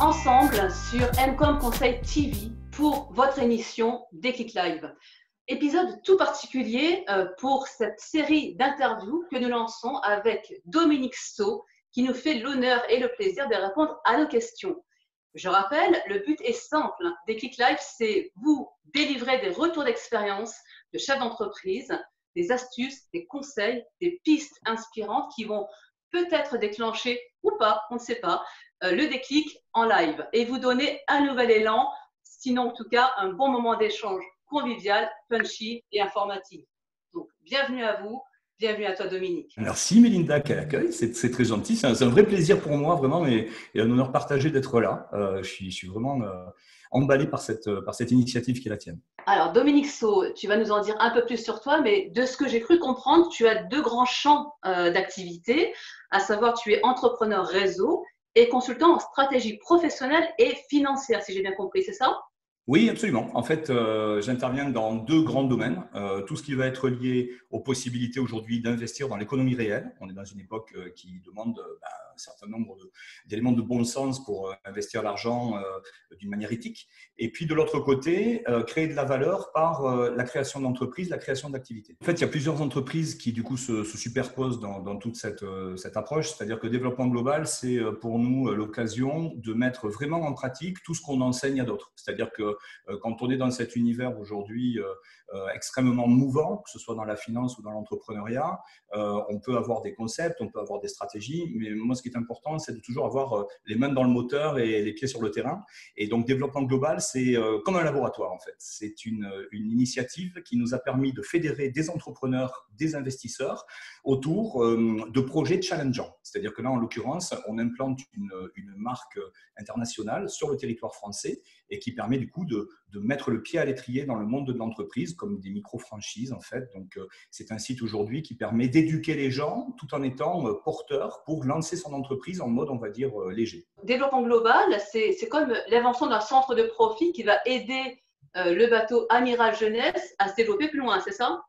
ensemble sur MCOM Conseil TV pour votre émission Déclic Live. Épisode tout particulier euh, pour cette série d'interviews que nous lançons avec Dominique So, qui nous fait l'honneur et le plaisir de répondre à nos questions. Je rappelle, le but est simple. Déclic Live, c'est vous délivrer des retours d'expérience de chefs d'entreprise, des astuces, des conseils, des pistes inspirantes qui vont peut-être déclencher ou pas, on ne sait pas, euh, le déclic en live et vous donner un nouvel élan, sinon en tout cas un bon moment d'échange convivial, punchy et informatif. Donc, bienvenue à vous. Bienvenue à toi, Dominique. Merci, Mélinda, quel accueil. C'est très gentil. C'est un, vrai plaisir pour moi, vraiment, et, un honneur partagé d'être là. Euh, je, suis, je, suis, vraiment euh, emballé par cette, par cette initiative qui la tienne. Alors, Dominique So, tu vas nous en dire un peu plus sur toi, mais de ce que j'ai cru comprendre, tu as deux grands champs d'activité, à savoir tu es entrepreneur réseau et consultant en stratégie professionnelle et financière, si j'ai bien compris, c'est ça? Oui, absolument. En fait, euh, j'interviens dans deux grands domaines. Euh, tout ce qui va être lié aux possibilités aujourd'hui d'investir dans l'économie réelle. On est dans une époque euh, qui demande bah, un certain nombre d'éléments de, bon sens pour investir l'argent d'une manière éthique. Et puis de l'autre côté, créer de la valeur par la création d'entreprises, la création d'activités. En fait, il y a plusieurs entreprises qui du coup se, superposent dans, toute cette, cette approche. C'est-à-dire que développement global, c'est pour nous l'occasion de mettre vraiment en pratique tout ce qu'on enseigne à d'autres. C'est-à-dire que quand on est dans cet univers aujourd'hui euh, euh, extrêmement mouvant, que ce soit dans la finance ou dans l'entrepreneuriat, on peut avoir des concepts, on peut avoir des stratégies, mais moi ce qui est important, c'est de toujours avoir les mains dans le moteur et les pieds sur le terrain. Et donc développement global, c'est comme un laboratoire en fait. C'est une, une initiative qui nous a permis de fédérer des entrepreneurs, des investisseurs autour de projets challengeants. C'est-à-dire que là, en l'occurrence, on implante une, une marque internationale sur le territoire français et qui permet du coup de, mettre le pied à l'étrier dans le monde de l'entreprise, comme des micro-franchises en fait. Donc, euh, c'est un site aujourd'hui qui permet d'éduquer les gens tout en étant euh, porteur pour lancer son entreprise en mode, on va dire, euh, léger. Développement global, c'est comme l'invention d'un centre de profit qui va aider le bateau Amiral Jeunesse à se développer plus loin, c'est ça?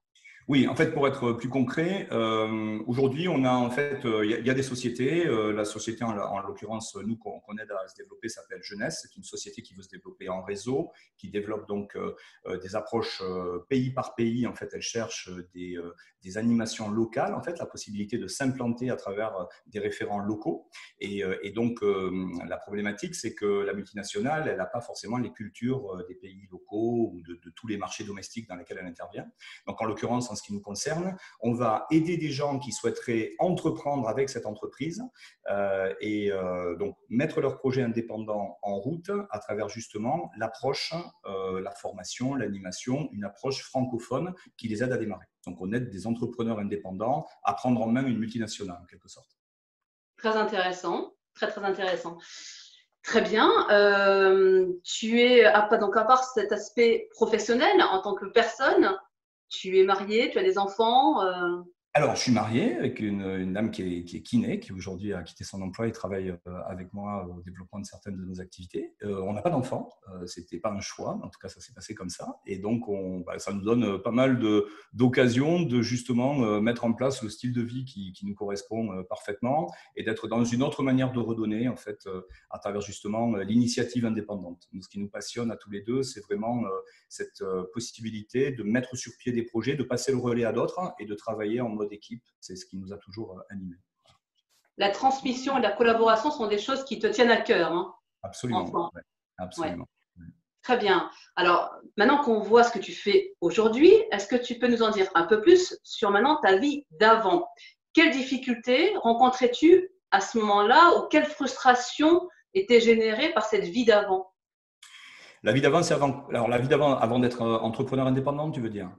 Oui, en fait, pour être plus concret, euh, aujourd'hui, on a en fait, il euh, y, a des sociétés. Euh, la société, en, l'occurrence, nous qu'on aide à se développer, s'appelle Jeunesse. C'est une société qui veut se développer en réseau, qui développe donc des approches pays par pays. En fait, elle cherche des, animations locales. En fait, la possibilité de s'implanter à travers des référents locaux. Et, donc, la problématique, c'est que la multinationale, elle n'a pas forcément les cultures des pays locaux ou de tous les marchés domestiques dans lesquels elle intervient. Donc, en l'occurrence, ce qui nous concerne. On va aider des gens qui souhaiteraient entreprendre avec cette entreprise euh, et euh, donc mettre leur projet indépendant en route à travers justement l'approche, euh, la formation, l'animation, une approche francophone qui les aide à démarrer. Donc on aide des entrepreneurs indépendants à prendre en main une multinationale en quelque sorte. Très intéressant, très très intéressant. Très bien. tu es, à, donc à part cet aspect professionnel en tant que personne, tu es marié, tu as des enfants euh, alors, je suis marié avec une, dame qui est, qui kiné, qui aujourd'hui a quitté son emploi et travaille euh, avec moi au développement de certaines de nos activités. Euh, on n'a pas d'enfant, euh, c'était pas un choix, en tout cas ça s'est passé comme ça. Et donc, on, bah, ça nous donne pas mal d'occasions de, justement mettre en place le style de vie qui, nous correspond parfaitement et d'être dans une autre manière de redonner, en fait, à travers justement l'initiative indépendante. ce qui nous passionne à tous les deux, c'est vraiment cette possibilité de mettre sur pied des projets, de passer le relais à d'autres et de travailler en d'équipe. C'est ce qui nous a toujours euh, animés. La transmission et la collaboration sont des choses qui te tiennent à cœur. Hein, absolument. absolument. Très bien. Alors, maintenant qu'on voit ce que tu fais aujourd'hui, est-ce que tu peux nous en dire un peu plus sur maintenant ta vie d'avant? Quelles difficultés rencontrais-tu à ce moment-là ou quelle frustration était générée par cette vie d'avant? La vie d'avant, c'est avant. Alors, la vie d'avant, avant d'être euh, entrepreneur indépendant, tu veux dire?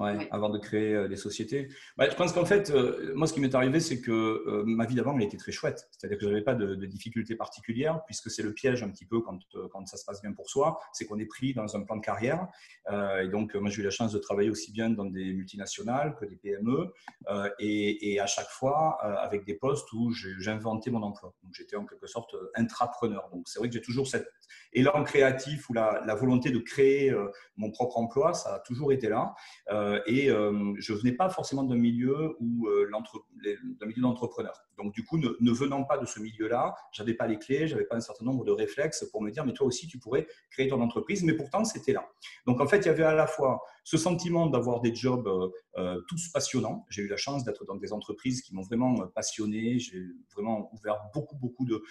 Ouais, avant de créer euh, des sociétés. Bah, je pense qu'en fait, euh, moi, ce qui m'est arrivé, c'est que euh, ma vie d'avant, elle était très chouette. C'est-à-dire que je n'avais pas de, difficultés particulières, puisque c'est le piège un petit peu quand, quand ça se passe bien pour soi, c'est qu'on est pris dans un plan de carrière. et donc, moi, j'ai eu la chance de travailler aussi bien dans des multinationales que des PME, et, et, à chaque fois avec des postes où j'inventais mon emploi. Donc, j'étais en quelque sorte intrapreneur. Donc, c'est vrai que j'ai toujours cet élan créatif ou la, volonté de créer mon propre emploi, ça a toujours été là. et je venais pas forcément d'un milieu où d'un milieu d'entrepreneur. Donc du coup, ne, venant pas de ce milieu-là, j'avais pas les clés, j'avais pas un certain nombre de réflexes pour me dire mais toi aussi tu pourrais créer ton entreprise. Mais pourtant c'était là. Donc en fait, il y avait à la fois ce sentiment d'avoir des jobs tous passionnants. J'ai eu la chance d'être dans des entreprises qui m'ont vraiment passionné. J'ai vraiment ouvert beaucoup beaucoup de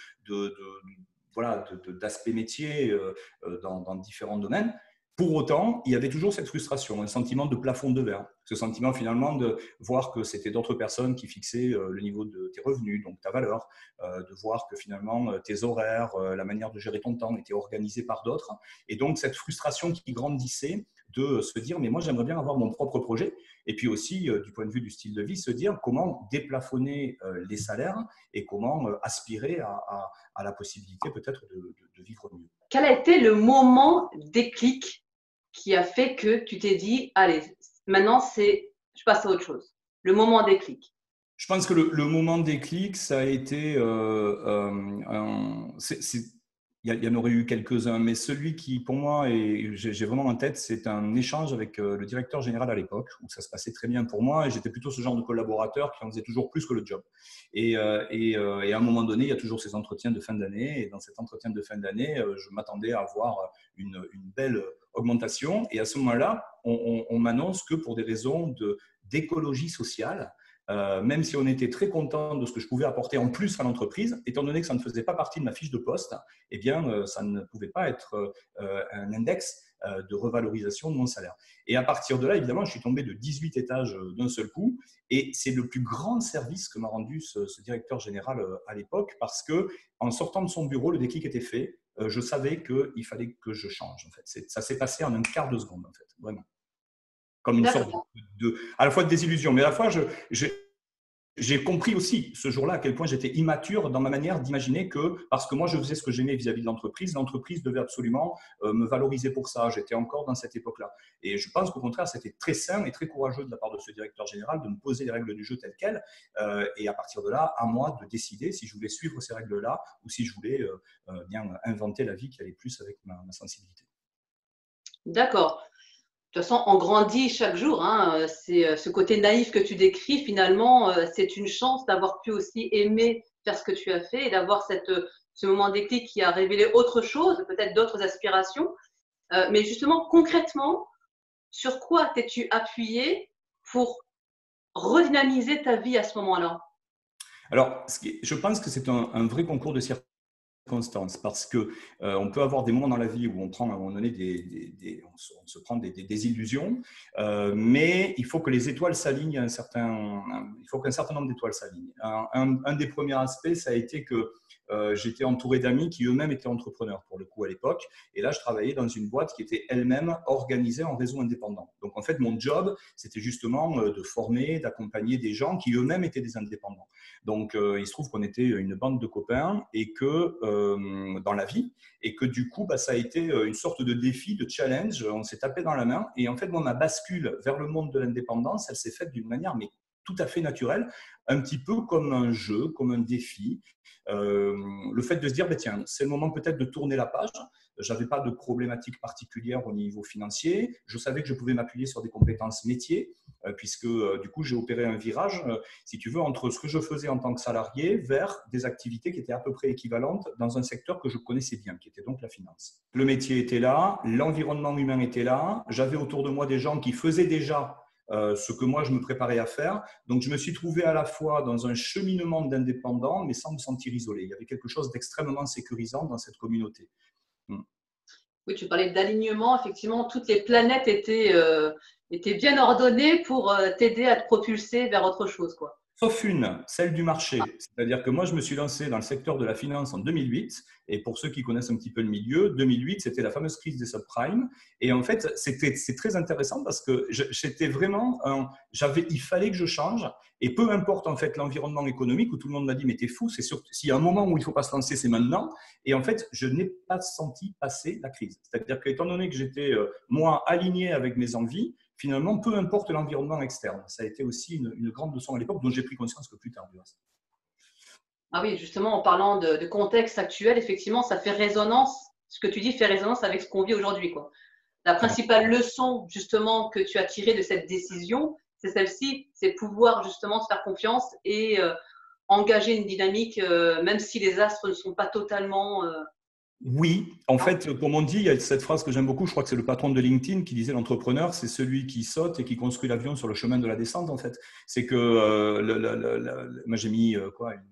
voilà, d'aspects métiers euh, euh, dans, différents domaines. Pour autant, il y avait toujours cette frustration, un sentiment de plafond de verre, ce sentiment finalement de voir que c'était d'autres personnes qui fixaient euh, le niveau de tes revenus, donc ta valeur, de voir que finalement tes horaires, la manière de gérer ton temps étaient organisés par d'autres. Et donc cette frustration qui grandissait de se dire, mais moi j'aimerais bien avoir mon propre projet. Et puis aussi, euh, du point de vue du style de vie, se dire comment déplafonner euh, les salaires et comment euh, aspirer à, la possibilité peut-être de, vivre mieux. Quel a été le moment déclic qui a fait que tu t'es dit, allez, maintenant c'est, je passe à autre chose? Le moment déclic. Je pense que le, moment déclic, ça a été, c'est il y, en aurait eu quelques-uns, mais celui qui, pour moi, et j'ai vraiment en tête, c'est un échange avec euh, le directeur général à l'époque, où ça se passait très bien pour moi, et j'étais plutôt ce genre de collaborateur qui en faisait toujours plus que le job. Et, euh, euh, à un moment donné, il y a toujours ces entretiens de fin d'année, et dans cet entretien de fin d'année, je m'attendais à avoir une, belle augmentation, et à ce moment-là, on m'annonce que pour des raisons d'écologie sociale, euh, même si on était très content de ce que je pouvais apporter en plus à l'entreprise, étant donné que ça ne faisait pas partie de ma fiche de poste, eh bien, euh, ça ne pouvait pas être euh, un index de revalorisation de mon salaire. Et à partir de là, évidemment, je suis tombé de 18 étages d'un seul coup, et c'est le plus grand service que m'a rendu ce, directeur général à l'époque, parce que en sortant de son bureau, le déclic était fait. je savais qu'il fallait que je change. En fait, ça s'est passé en un quart de seconde, en fait, vraiment comme une sorte de, à la fois de désillusion, mais à la fois, j'ai compris aussi ce jour-là à quel point j'étais immature dans ma manière d'imaginer que, parce que moi je faisais ce que j'aimais vis-à-vis de l'entreprise, l'entreprise devait absolument euh, me valoriser pour ça. J'étais encore dans cette époque-là. Et je pense qu'au contraire, c'était très sain et très courageux de la part de ce directeur général de me poser les règles du jeu telles quelles. Euh, et à partir de là, à moi de décider si je voulais suivre ces règles-là ou si je voulais euh, bien inventer la vie qui allait plus avec ma sensibilité. D'accord toute façon, on grandit chaque jour. Hein. C'est euh, ce côté naïf que tu décris. Finalement, euh, c'est une chance d'avoir pu aussi aimer faire ce que tu as fait et d'avoir cette, euh, ce moment déclic qui a révélé autre chose, peut-être d'autres aspirations. mais justement, concrètement, sur quoi t'es-tu appuyé pour redynamiser ta vie à ce moment-là? Alors, je pense que c'est un, un, vrai concours de circonstances constance parce que euh, on peut avoir des moments dans la vie où on prend à un moment donné des, on, se, prend des, illusions, euh, mais il faut que les étoiles s'alignent un certain, il faut qu'un certain nombre d'étoiles s'alignent. Un, des premiers aspects, ça a été que euh, j'étais entouré d'amis qui eux-mêmes étaient entrepreneurs pour le coup à l'époque, et là je travaillais dans une boîte qui était elle-même organisée en réseau indépendant. Donc en fait mon job c'était justement de former, d'accompagner des gens qui eux-mêmes étaient des indépendants. Donc il se trouve qu'on était une bande de copains et que euh, dans la vie et que du coup, bah, ça a été euh, une sorte de défi, de challenge. On s'est tapé dans la main et en fait, moi, ma bascule vers le monde de l'indépendance, elle s'est faite d'une manière mais tout à fait naturelle, un petit peu comme un jeu, comme un défi. Euh, le fait de se dire, bah, tiens, c'est le moment peut-être de tourner la page. J'avais pas de problématique particulière au niveau financier. Je savais que je pouvais m'appuyer sur des compétences métiers. Euh, puisque euh, du coup j'ai opéré un virage, si tu veux, entre ce que je faisais en tant que salarié vers des activités qui étaient à peu près équivalentes dans un secteur que je connaissais bien, qui était donc la finance. Le métier était là, l'environnement humain était là, j'avais autour de moi des gens qui faisaient déjà ce que moi je me préparais à faire. Donc je me suis trouvé à la fois dans un cheminement d'indépendant, mais sans me sentir isolé. Il y avait quelque chose d'extrêmement sécurisant dans cette communauté. Hmm. Oui, tu parlais d'alignement. Effectivement, toutes les planètes étaient, était bien ordonné pour euh, t'aider à te propulser vers autre chose. Quoi. Sauf une, celle du marché. C'est-à-dire que moi, je me suis lancé dans le secteur de la finance en 2008. Et pour ceux qui connaissent un petit peu le milieu, 2008, c'était la fameuse crise des subprimes. Et en fait, c'est très intéressant parce que j'étais vraiment, j'avais, il fallait que je change. Et peu importe en fait l'environnement économique où tout le monde m'a dit mais t'es fou, c'est s'il y a un moment où il faut pas se lancer, c'est maintenant. Et en fait, je n'ai pas senti passer la crise. C'est-à-dire qu'étant donné que j'étais euh, moi aligné avec mes envies, finalement, peu importe l'environnement externe. Ça a été aussi une, grande leçon à l'époque dont j'ai pris conscience que plus tard. Ah oui, justement, en parlant de, contexte actuel, effectivement, ça fait résonance. Ce que tu dis fait résonance avec ce qu'on vit aujourd'hui. la principale leçon justement que tu as tirée de cette décision, c'est celle-ci, c'est pouvoir justement se faire confiance et euh, engager une dynamique, euh, même si les astres ne sont pas totalement euh, oui, en fait, comme on dit, il y a cette phrase que j'aime beaucoup, je crois que c'est le patron de LinkedIn qui disait l'entrepreneur, c'est celui qui saute et qui construit l'avion sur le chemin de la descente, en fait. C'est que euh, moi j'ai mis euh, quoi, une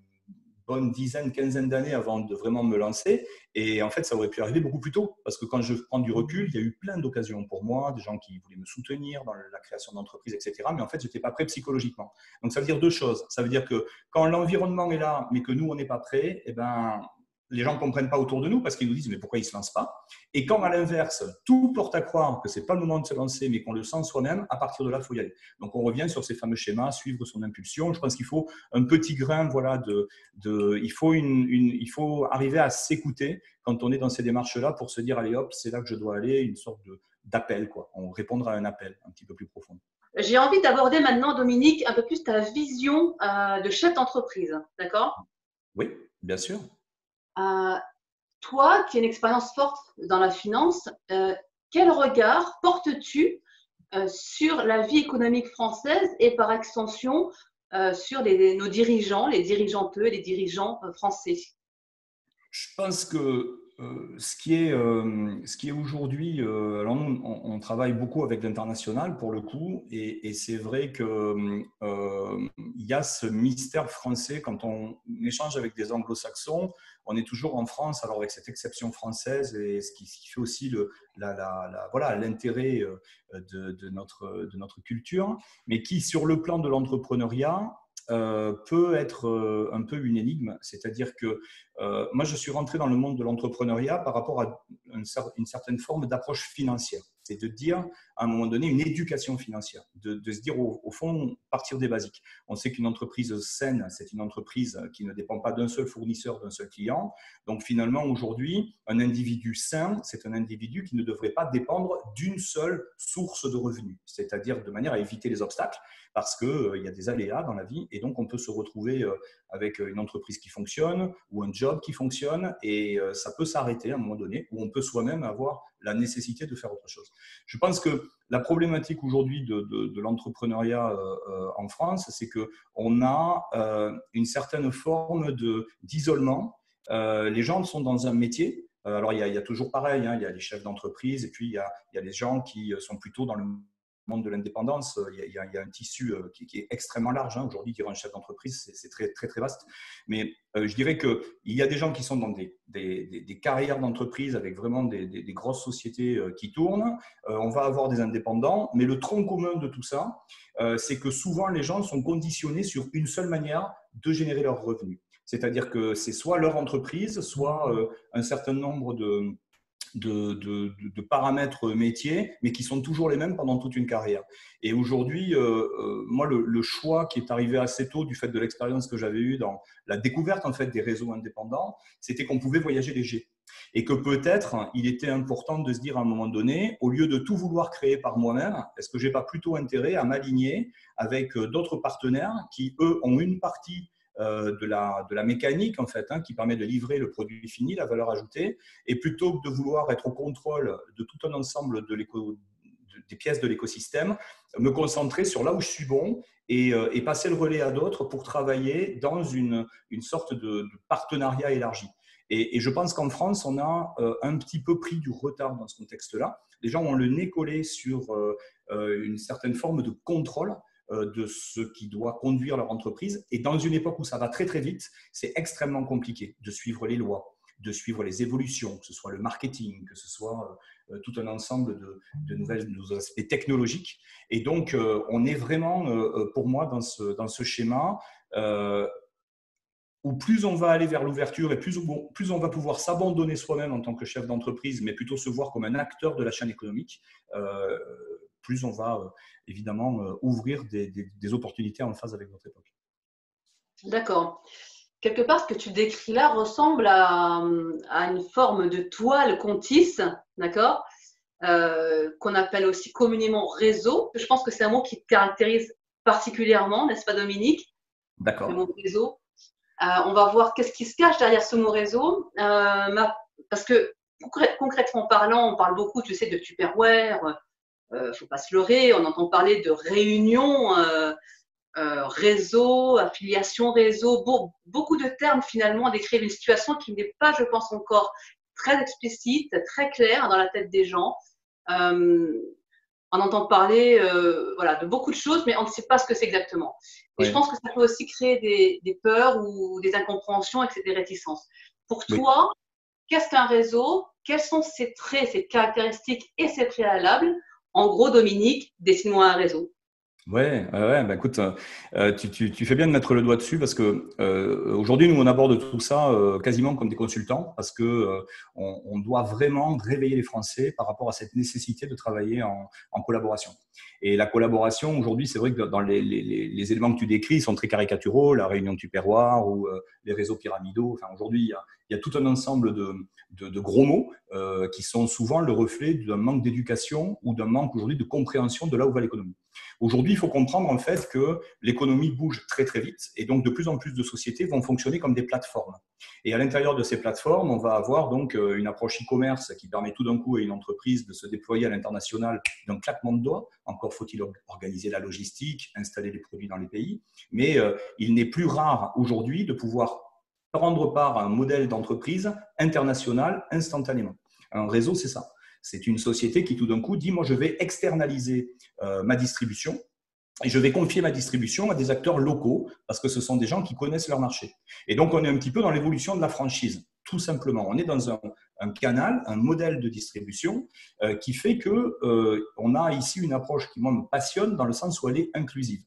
bonne dizaine, quinzaine d'années avant de vraiment me lancer. Et en fait, ça aurait pu arriver beaucoup plus tôt. Parce que quand je prends du recul, il y a eu plein d'occasions pour moi, des gens qui voulaient me soutenir dans la création d'entreprises, etc. Mais en fait, je n'étais pas prêt psychologiquement. Donc, ça veut dire deux choses. Ça veut dire que quand l'environnement est là, mais que nous, on n'est pas prêt, eh ben, les gens ne comprennent pas autour de nous parce qu'ils nous disent mais pourquoi ils ne se lancent pas? Et quand à l'inverse, tout porte à croire que ce n'est pas le moment de se lancer, mais qu'on le sent soi-même, à partir de là, il faut y aller. Donc on revient sur ces fameux schémas, suivre son impulsion. Je pense qu'il faut un petit grain, voilà, de, de il, faut une, il faut arriver à s'écouter quand on est dans ces démarches-là pour se dire allez hop, c'est là que je dois aller, une sorte d'appel, quoi. On répondra à un appel un petit peu plus profond. J'ai envie d'aborder maintenant, Dominique, un peu plus ta vision euh, de chef d'entreprise, d'accord? Oui, bien sûr. Euh, toi, qui as une expérience forte dans la finance, euh, quel regard portes-tu euh, sur la vie économique française et par extension sur nos dirigeants, les dirigeantes, les dirigeants français? Je pense que euh, ce qui est, euh, est aujourd'hui, euh, alors nous, on, travaille beaucoup avec l'international pour le coup, et, c'est vrai qu'il y a ce mystère français quand on échange avec des anglo-saxons, on est toujours en France, alors avec cette exception française, et ce qui, fait aussi le, voilà, l'intérêt de, notre, de notre culture, mais qui, sur le plan de l'entrepreneuriat, euh, peut être euh, un peu une énigme. C'est-à-dire que euh, moi, je suis rentré dans le monde de l'entrepreneuriat par rapport à une, certaine forme d'approche financière. C'est de dire, à un moment donné, une éducation financière, de, se dire, au, fond, partir des basiques. On sait qu'une entreprise saine, c'est une entreprise qui ne dépend pas d'un seul fournisseur, d'un seul client. Donc, finalement, aujourd'hui, un individu sain, c'est un individu qui ne devrait pas dépendre d'une seule source de revenus, c'est-à-dire de manière à éviter les obstacles parce qu'il euh, y a des aléas dans la vie et donc on peut se retrouver euh, avec une entreprise qui fonctionne ou un job qui fonctionne et euh, ça peut s'arrêter à un moment donné où on peut soi-même avoir la nécessité de faire autre chose. Je pense que la problématique aujourd'hui de, de, l'entrepreneuriat en France, c'est qu'on a une certaine forme d'isolement. les gens sont dans un métier alors, il y, a, toujours pareil, hein, il y a les chefs d'entreprise et puis il y, a, il y, a, les gens qui sont plutôt dans le monde de l'indépendance, euh, il, y, a, un tissu euh, qui, est extrêmement large. Hein. Aujourd'hui, dire un chef d'entreprise, c'est très, très, très vaste. Mais euh, je dirais qu'il y a des gens qui sont dans des, des, carrières d'entreprise avec vraiment des, grosses sociétés qui tournent. on va avoir des indépendants. Mais le tronc commun de tout ça, c'est que souvent, les gens sont conditionnés sur une seule manière de générer leurs revenus. C'est-à-dire que c'est soit leur entreprise, soit un certain nombre de, de, paramètres métiers, mais qui sont toujours les mêmes pendant toute une carrière. Et aujourd'hui, euh, euh, moi, le, choix qui est arrivé assez tôt du fait de l'expérience que j'avais eue dans la découverte en fait des réseaux indépendants, c'était qu'on pouvait voyager léger. Et que peut-être il était important de se dire à un moment donné, au lieu de tout vouloir créer par moi-même, est-ce que j'ai pas plutôt intérêt à m'aligner avec euh, d'autres partenaires qui, eux, ont une partie de, la, de la mécanique, en fait, hein, qui permet de livrer le produit fini, la valeur ajoutée, et plutôt que de vouloir être au contrôle de tout un ensemble de des pièces de l'écosystème, me concentrer sur là où je suis bon et, euh, et passer le relais à d'autres pour travailler dans une, une sorte de, partenariat élargi. Et, et je pense qu'en France, on a euh, un petit peu pris du retard dans ce contexte-là. Les gens ont le nez collé sur une certaine forme de contrôle euh, de ce qui doit conduire leur entreprise. Et dans une époque où ça va très très vite, c'est extrêmement compliqué de suivre les lois, de suivre les évolutions, que ce soit le marketing, que ce soit euh, tout un ensemble de, nouvelles aspects technologiques. Et donc, euh, on est vraiment, pour moi, dans ce, dans ce schéma où plus on va aller vers l'ouverture et plus, plus on va pouvoir s'abandonner soi-même en tant que chef d'entreprise, mais plutôt se voir comme un acteur de la chaîne économique, plus on va euh, évidemment euh, ouvrir des, opportunités en phase avec notre époque. D'accord. Quelque part, ce que tu décris là ressemble à, une forme de toile contisse, d'accord euh, Qu'on appelle aussi communément réseau. Je pense que c'est un mot qui te caractérise particulièrement, n'est-ce pas, Dominique? D'accord. Le mot réseau. on va voir qu'est-ce qui se cache derrière ce mot réseau. parce que concrètement parlant, on parle beaucoup, tu sais, de Tupperware, ne euh, faut pas se leurrer, on entend parler de réunions, euh, euh, réseau, affiliation réseau, beaucoup de termes finalement décrivent une situation qui n'est pas, je pense, encore très explicite, très claire dans la tête des gens. on entend parler voilà, de beaucoup de choses, mais on ne sait pas ce que c'est exactement. Et je pense que ça peut aussi créer des, peurs ou des incompréhensions et des réticences. Pour toi, qu'est-ce qu'un réseau? Quels sont ses traits, ses caractéristiques et ses préalables? En gros, Dominique, dessine-moi un réseau. Ouais, ouais, bah écoute, euh, tu, fais bien de mettre le doigt dessus parce que euh, aujourd'hui, nous, on aborde tout ça euh, quasiment comme des consultants parce que on, doit vraiment réveiller les Français par rapport à cette nécessité de travailler en, collaboration. Et la collaboration, aujourd'hui, c'est vrai que dans les, éléments que tu décris, sont très caricaturaux, la réunion du perroir ou les réseaux pyramidaux. Enfin, aujourd'hui, il, il y, a, tout un ensemble de, gros mots qui sont souvent le reflet d'un manque d'éducation ou d'un manque aujourd'hui de compréhension de là où va l'économie. Aujourd'hui, il faut comprendre en fait que l'économie bouge très très vite et donc de plus en plus de sociétés vont fonctionner comme des plateformes. Et à l'intérieur de ces plateformes, on va avoir donc euh, une approche e-commerce qui permet tout d'un coup à une entreprise de se déployer à l'international d'un claquement de doigts. Encore faut-il organiser la logistique, installer les produits dans les pays. Mais euh, il n'est plus rare aujourd'hui de pouvoir prendre part à un modèle d'entreprise international instantanément. Un réseau, c'est ça. C'est une société qui tout d'un coup dit, moi je vais externaliser euh, ma distribution et je vais confier ma distribution à des acteurs locaux parce que ce sont des gens qui connaissent leur marché. Et donc on est un petit peu dans l'évolution de la franchise, tout simplement. On est dans un, canal, un modèle de distribution euh, qui fait que euh, on a ici une approche qui moi me passionne dans le sens où elle est inclusive.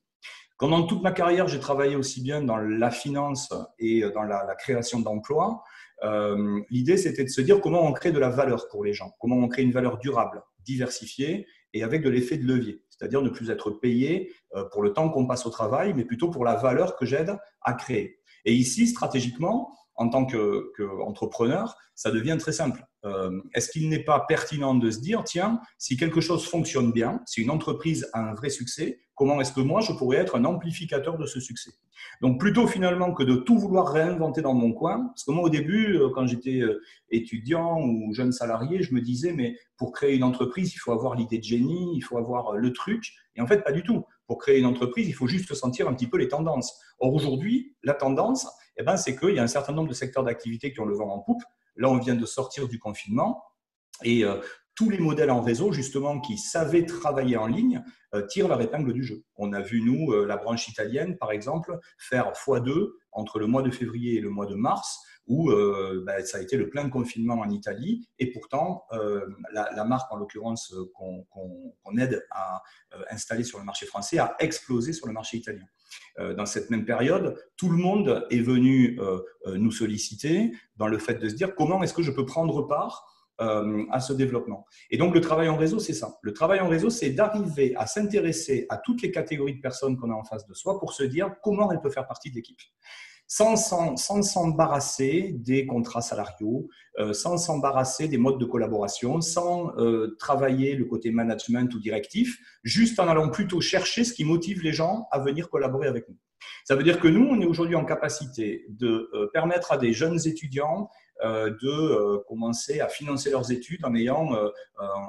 Pendant toute ma carrière, j'ai travaillé aussi bien dans la finance et dans la, création d'emplois. Euh, l'idée, c'était de se dire comment on crée de la valeur pour les gens, comment on crée une valeur durable, diversifiée et avec de l'effet de levier, c'est-à-dire ne plus être payé euh, pour le temps qu'on passe au travail, mais plutôt pour la valeur que j'aide à créer. Et ici, stratégiquement, en tant qu'entrepreneur, ça devient très simple. Euh, est-ce qu'il n'est pas pertinent de se dire, tiens, si quelque chose fonctionne bien, si une entreprise a un vrai succès, comment est-ce que moi, je pourrais être un amplificateur de ce succès? Donc, plutôt finalement que de tout vouloir réinventer dans mon coin, parce que moi, au début, euh, quand j'étais euh, étudiant ou jeune salarié, je me disais, mais pour créer une entreprise, il faut avoir l'idée de génie, il faut avoir le truc. Et en fait, pas du tout. Pour créer une entreprise, il faut juste sentir un petit peu les tendances. Or, aujourd'hui, la tendance, eh ben, c'est qu'il y a un certain nombre de secteurs d'activité qui ont le vent en poupe. Là, on vient de sortir du confinement. Et euh, tous les modèles en réseau, justement, qui savaient travailler en ligne, euh, tirent leur épingle du jeu. On a vu, nous, euh, la branche italienne, par exemple, faire x2 entre le mois de février et le mois de mars, où bah, ça a été le plein confinement en Italie. Et pourtant, la, marque, en l'occurrence, qu'on aide à installer sur le marché français, a explosé sur le marché italien. Euh, dans cette même période, tout le monde est venu euh, euh, nous solliciter dans le fait de se dire comment est-ce que je peux prendre part à ce développement. Et donc le travail en réseau, c'est ça. Le travail en réseau, c'est d'arriver à s'intéresser à toutes les catégories de personnes qu'on a en face de soi pour se dire comment elles peuvent faire partie de l'équipe sans s'embarrasser des contrats salariaux, euh, sans s'embarrasser des modes de collaboration, sans euh, travailler le côté management ou directif, juste en allant plutôt chercher ce qui motive les gens à venir collaborer avec nous. Ça veut dire que nous, on est aujourd'hui en capacité de euh, permettre à des jeunes étudiants de euh, commencer à financer leurs études en ayant euh,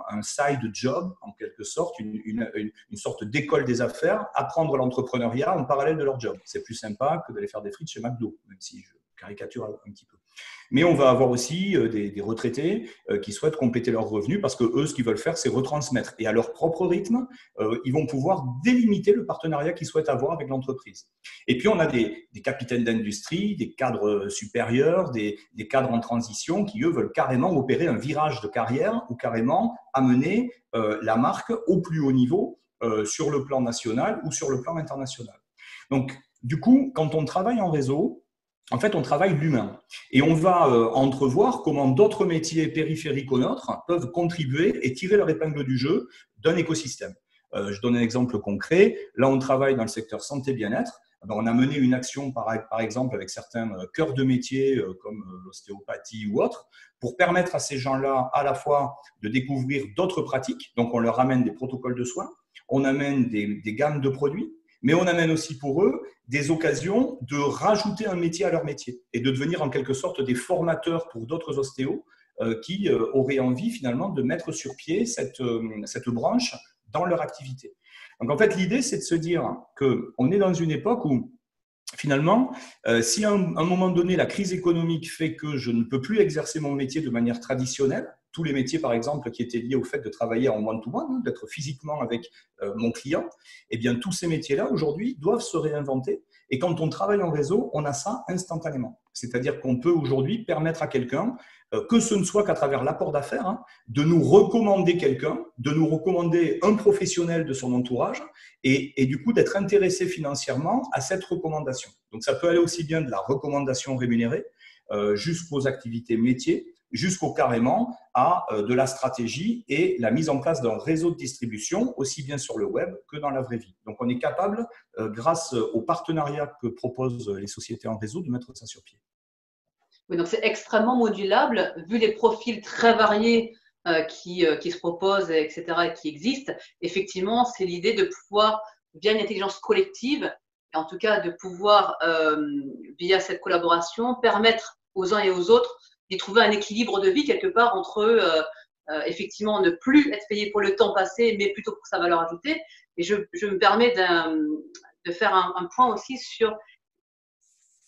un side job, en quelque sorte, une, une, sorte d'école des affaires, apprendre l'entrepreneuriat en parallèle de leur job. C'est plus sympa que d'aller faire des frites chez McDo, même si je caricature un petit peu. Mais on va avoir aussi euh, des, retraités euh, qui souhaitent compléter leurs revenus parce que eux, ce qu'ils veulent faire, c'est retransmettre. Et à leur propre rythme, euh, ils vont pouvoir délimiter le partenariat qu'ils souhaitent avoir avec l'entreprise. Et puis, on a des, capitaines d'industrie, des cadres supérieurs, des, des, cadres en transition qui, eux, veulent carrément opérer un virage de carrière ou carrément amener la marque au plus haut niveau sur le plan national ou sur le plan international. Donc, du coup, quand on travaille en réseau, en fait, on travaille l'humain. Et on va euh, entrevoir comment d'autres métiers périphériques aux nôtres peuvent contribuer et tirer leur épingle du jeu d'un écosystème. Euh, je donne un exemple concret. Là, on travaille dans le secteur santé-bien-être. On a mené une action, par, exemple, avec certains euh, cœurs de métier comme l'ostéopathie ou autre, pour permettre à ces gens-là à la fois de découvrir d'autres pratiques. Donc, on leur amène des protocoles de soins, on amène des gammes de produits, mais on amène aussi pour eux des occasions de rajouter un métier à leur métier et de devenir en quelque sorte des formateurs pour d'autres ostéos qui auraient envie finalement de mettre sur pied cette, cette branche dans leur activité. Donc en fait, l'idée, c'est de se dire qu'on est dans une époque où finalement, si à un, moment donné, la crise économique fait que je ne peux plus exercer mon métier de manière traditionnelle, tous les métiers, par exemple, qui étaient liés au fait de travailler en one-to-one, hein, d'être physiquement avec euh, mon client, eh bien, tous ces métiers-là, aujourd'hui, doivent se réinventer. Et quand on travaille en réseau, on a ça instantanément. C'est-à-dire qu'on peut aujourd'hui permettre à quelqu'un, euh, que ce ne soit qu'à travers l'apport d'affaires, hein, de nous recommander quelqu'un, de nous recommander un professionnel de son entourage et, du coup d'être intéressé financièrement à cette recommandation. Donc ça peut aller aussi bien de la recommandation rémunérée euh, jusqu'aux activités métiers jusqu'au carrément à euh, de la stratégie et la mise en place d'un réseau de distribution, aussi bien sur le web que dans la vraie vie. Donc on est capable, euh, grâce au partenariat que proposent les sociétés en réseau, de mettre ça sur pied. Oui, donc c'est extrêmement modulable, vu les profils très variés euh, qui, qui, se proposent, etc., et qui existent. Effectivement, c'est l'idée de pouvoir, via une intelligence collective, et en tout cas de pouvoir, via cette collaboration, permettre aux uns et aux autres trouver un équilibre de vie quelque part entre euh, euh, effectivement ne plus être payé pour le temps passé, mais plutôt pour sa valeur ajoutée. Et je, me permets de faire un, point aussi sur,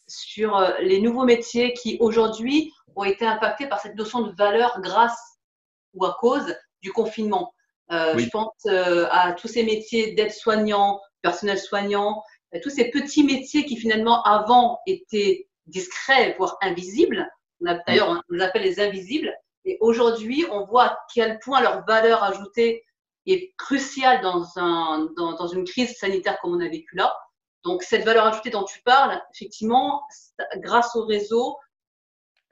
sur euh, les nouveaux métiers qui aujourd'hui ont été impactés par cette notion de valeur grâce ou à cause du confinement. Je pense à tous ces métiers d'aide-soignant, personnel soignant, tous ces petits métiers qui finalement avant étaient discrets, voire invisibles, D'ailleurs, on les appelle les invisibles. Et aujourd'hui, on voit à quel point leur valeur ajoutée est cruciale dans, un, dans, une crise sanitaire comme on a vécu là. Donc, cette valeur ajoutée dont tu parles, effectivement, grâce au réseau,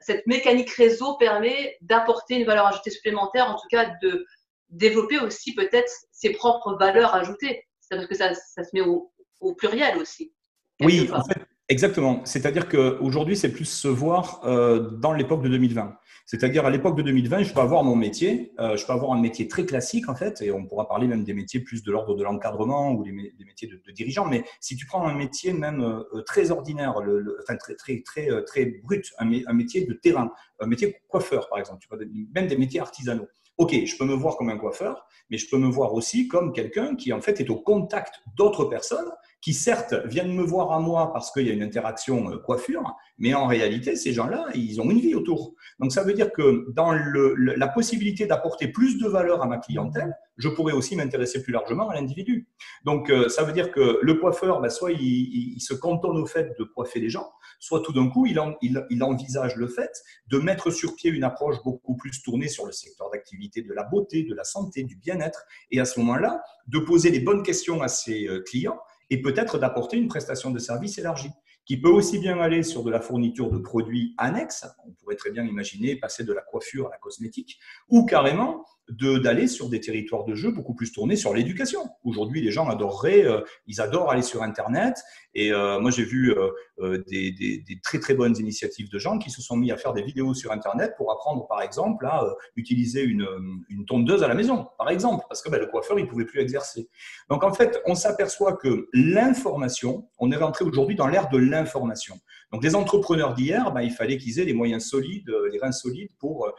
cette mécanique réseau permet d'apporter une valeur ajoutée supplémentaire, en tout cas de développer aussi peut-être ses propres valeurs ajoutées. C'est parce que ça, ça se met au, au pluriel aussi. Oui, en fait, Exactement. C'est-à-dire qu'aujourd'hui, c'est plus se voir euh, dans l'époque de 2020. C'est-à-dire à, l'époque de 2020, je peux avoir mon métier, euh, je peux avoir un métier très classique en fait, et on pourra parler même des métiers plus de l'ordre de l'encadrement ou des, métiers de, de, dirigeant. Mais si tu prends un métier même euh, très ordinaire, enfin très très très très brut, un, métier de terrain, un métier coiffeur par exemple, même des métiers artisanaux. Ok, je peux me voir comme un coiffeur, mais je peux me voir aussi comme quelqu'un qui en fait est au contact d'autres personnes qui certes viennent me voir à moi parce qu'il y a une interaction euh, coiffure, mais en réalité, ces gens-là, ils ont une vie autour. Donc ça veut dire que dans le, la possibilité d'apporter plus de valeur à ma clientèle, je pourrais aussi m'intéresser plus largement à l'individu. Donc euh, ça veut dire que le coiffeur, ben, soit il, il, se cantonne au fait de coiffer les gens, soit tout d'un coup, il, il, il, envisage le fait de mettre sur pied une approche beaucoup plus tournée sur le secteur d'activité de la beauté, de la santé, du bien-être, et à ce moment-là, de poser les bonnes questions à ses euh, clients et peut-être d'apporter une prestation de service élargie qui peut aussi bien aller sur de la fourniture de produits annexes, on pourrait très bien imaginer passer de la coiffure à la cosmétique, ou carrément d'aller sur des territoires de jeu beaucoup plus tournés sur l'éducation. Aujourd'hui, les gens adoreraient, euh, ils adorent aller sur Internet. Et euh, moi, j'ai vu euh, des, des, très très bonnes initiatives de gens qui se sont mis à faire des vidéos sur Internet pour apprendre, par exemple, à utiliser une, une tondeuse à la maison, par exemple, parce que ben, le coiffeur, il pouvait plus exercer. Donc, en fait, on s'aperçoit que l'information, on est rentré aujourd'hui dans l'ère de l'information. Donc, les entrepreneurs d'hier, ben, il fallait qu'ils aient les moyens solides, les reins solides pour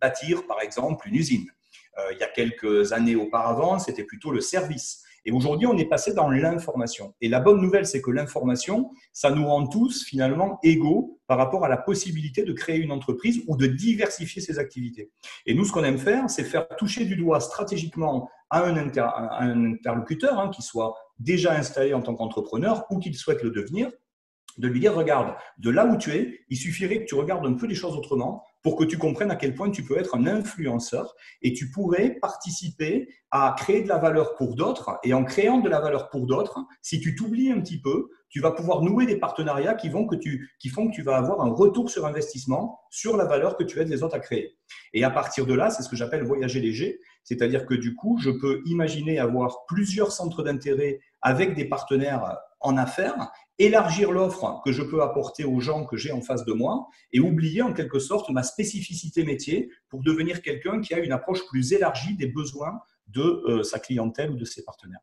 bâtir, par exemple, une usine euh, il y a quelques années auparavant, c'était plutôt le service. Et aujourd'hui, on est passé dans l'information. Et la bonne nouvelle, c'est que l'information, ça nous rend tous finalement égaux par rapport à la possibilité de créer une entreprise ou de diversifier ses activités. Et nous, ce qu'on aime faire, c'est faire toucher du doigt stratégiquement à un, interlocuteur hein, qui soit déjà installé en tant qu'entrepreneur ou qu'il souhaite le devenir, de lui dire, regarde, de là où tu es, il suffirait que tu regardes un peu les choses autrement pour que tu comprennes à quel point tu peux être un influenceur et tu pourrais participer à créer de la valeur pour d'autres. Et en créant de la valeur pour d'autres, si tu t'oublies un petit peu, tu vas pouvoir nouer des partenariats qui, vont que tu, qui font que tu vas avoir un retour sur investissement sur la valeur que tu aides les autres à créer. Et à partir de là, c'est ce que j'appelle voyager léger. C'est-à-dire que du coup, je peux imaginer avoir plusieurs centres d'intérêt avec des partenaires en affaires élargir l'offre que je peux apporter aux gens que j'ai en face de moi et oublier en quelque sorte ma spécificité métier pour devenir quelqu'un qui a une approche plus élargie des besoins de euh, sa clientèle ou de ses partenaires.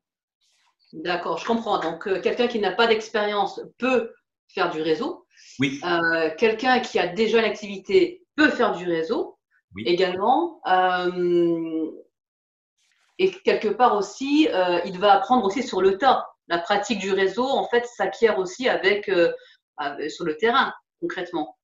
D'accord, je comprends. Donc, euh, quelqu'un qui n'a pas d'expérience peut faire du réseau. Oui. Euh, quelqu'un qui a déjà l'activité peut faire du réseau. également. Euh, et quelque part aussi, euh, il va apprendre aussi sur le tas. La pratique du réseau, en fait, s'acquiert aussi avec, euh, sur le terrain, concrètement.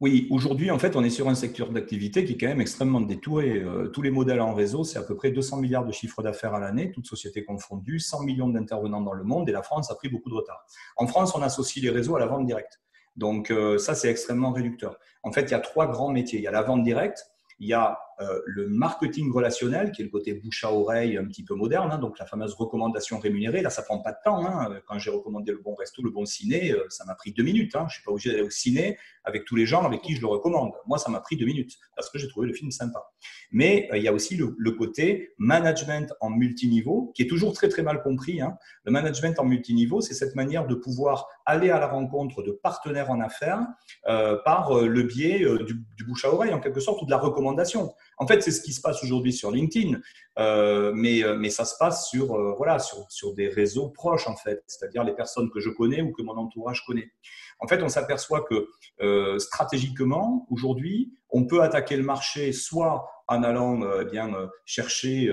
Oui, aujourd'hui, en fait, on est sur un secteur d'activité qui est quand même extrêmement détouré. tous les modèles en réseau, c'est à peu près 200 milliards de chiffres d'affaires à l'année, toutes sociétés confondues, 100 millions d'intervenants dans le monde, et la France a pris beaucoup de retard. En France, on associe les réseaux à la vente directe. Donc, ça, c'est extrêmement réducteur. En fait, il y a trois grands métiers. Il y a la vente directe, il y a euh, le marketing relationnel, qui est le côté bouche à oreille un petit peu moderne, hein, donc la fameuse recommandation rémunérée. Là, ça prend pas de temps. Hein. Quand j'ai recommandé le bon resto, le bon ciné, euh, ça m'a pris deux minutes. Hein. Je suis pas obligé d'aller au ciné avec tous les gens avec qui je le recommande. Moi, ça m'a pris deux minutes parce que j'ai trouvé le film sympa. Mais euh, il y a aussi le, côté management en multiniveau, qui est toujours très très mal compris. Le management en multiniveau, c'est cette manière de pouvoir aller à la rencontre de partenaires en affaires par le biais du, du bouche à oreille, en quelque sorte, ou de la recommandation. En fait, c'est ce qui se passe aujourd'hui sur LinkedIn, euh, mais, euh, mais ça se passe sur, euh, voilà, sur, sur, des réseaux proches, en fait, c'est-à-dire les personnes que je connais ou que mon entourage connaît. En fait, on s'aperçoit que stratégiquement, aujourd'hui, on peut attaquer le marché soit en allant eh bien, chercher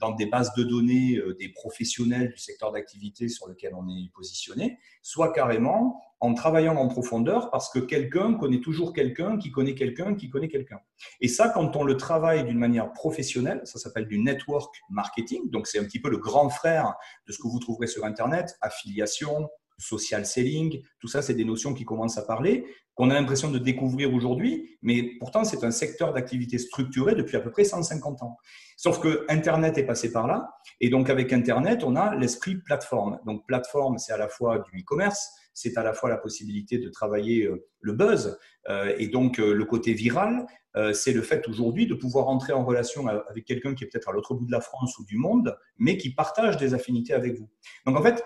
dans des bases de données des professionnels du secteur d'activité sur lequel on est positionné, soit carrément en travaillant en profondeur parce que quelqu'un connaît toujours quelqu'un qui connaît quelqu'un qui connaît quelqu'un. Et ça, quand on le travaille d'une manière professionnelle, ça s'appelle du network marketing. Donc, c'est un petit peu le grand frère de ce que vous trouverez sur Internet, affiliation, social selling, tout ça, c'est des notions qui commencent à parler, qu'on a l'impression de découvrir aujourd'hui, mais pourtant, c'est un secteur d'activité structuré depuis à peu près 150 ans. Sauf que Internet est passé par là, et donc avec Internet, on a l'esprit plateforme. Donc, plateforme, c'est à la fois du e-commerce, c'est à la fois la possibilité de travailler euh, le buzz euh, et donc euh, le côté viral. C'est le fait aujourd'hui de pouvoir entrer en relation avec quelqu'un qui est peut-être à l'autre bout de la France ou du monde, mais qui partage des affinités avec vous. Donc en fait,